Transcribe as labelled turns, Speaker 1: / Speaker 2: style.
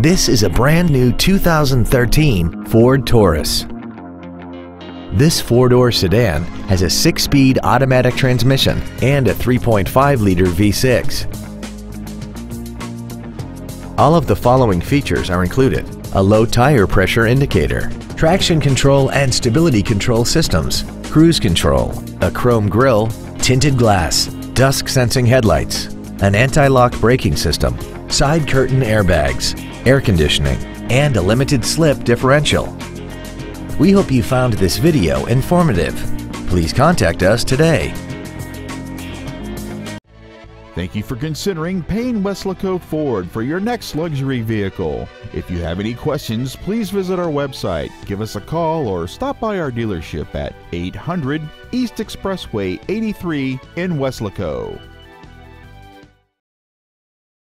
Speaker 1: This is a brand new 2013 Ford Taurus. This four-door sedan has a six-speed automatic transmission and a 3.5-liter V6. All of the following features are included. A low tire pressure indicator, traction control and stability control systems, cruise control, a chrome grille, tinted glass, dusk sensing headlights, an anti-lock braking system, side curtain airbags, air conditioning, and a limited slip differential. We hope you found this video informative. Please contact us today.
Speaker 2: Thank you for considering Payne Weslaco Ford for your next luxury vehicle. If you have any questions, please visit our website, give us a call, or stop by our dealership at 800 East Expressway 83 in Weslaco.